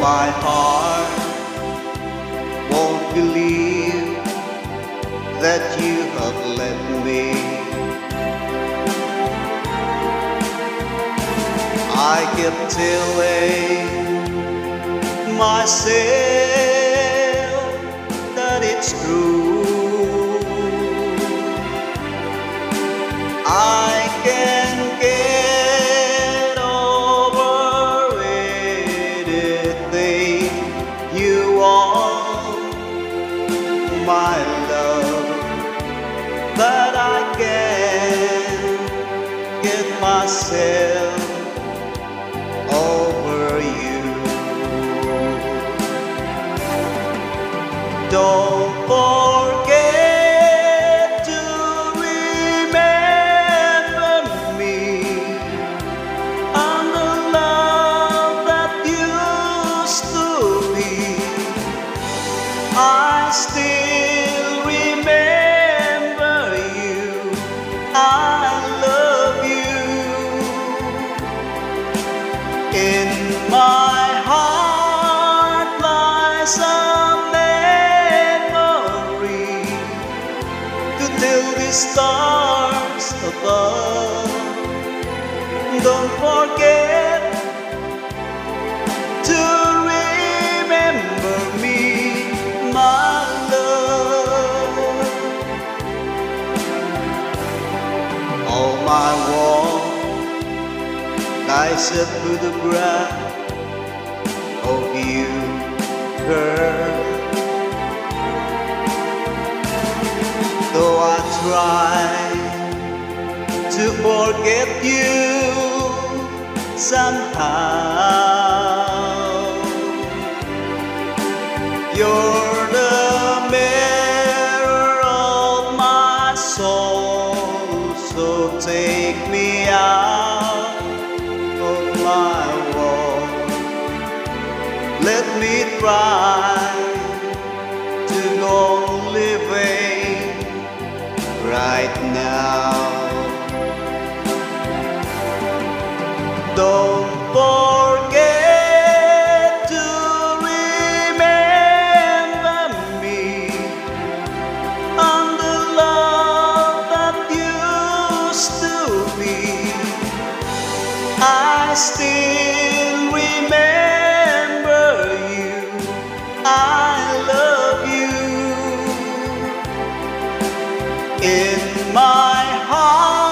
my heart won't believe that you have left me. I kept telling myself that it's true. My love, that I can get myself over you. Don't forget I love you. In my heart lies a memory to tell the stars above. Don't forget my wall lies a photograph of you, girl. Though I try to forget you somehow, you're Take me out of my wall. Let me try to go living right now. Don't in my heart.